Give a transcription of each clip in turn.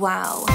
Wow.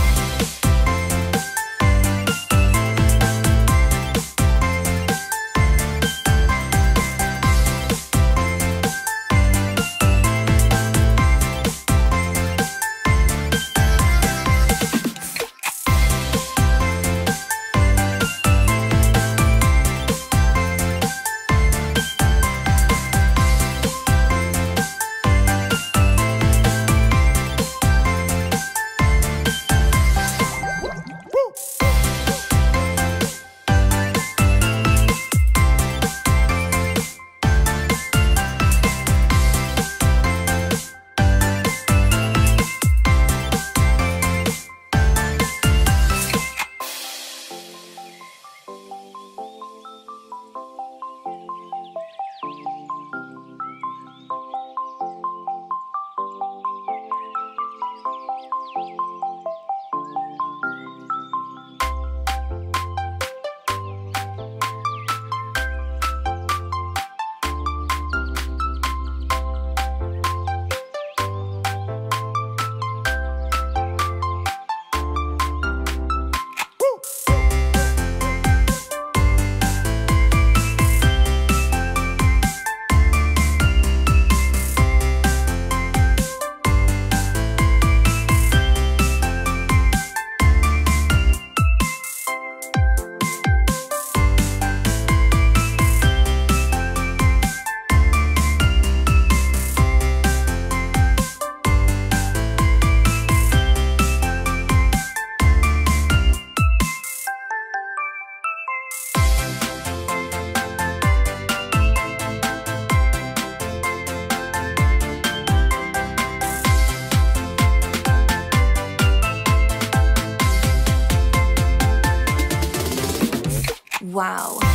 wow.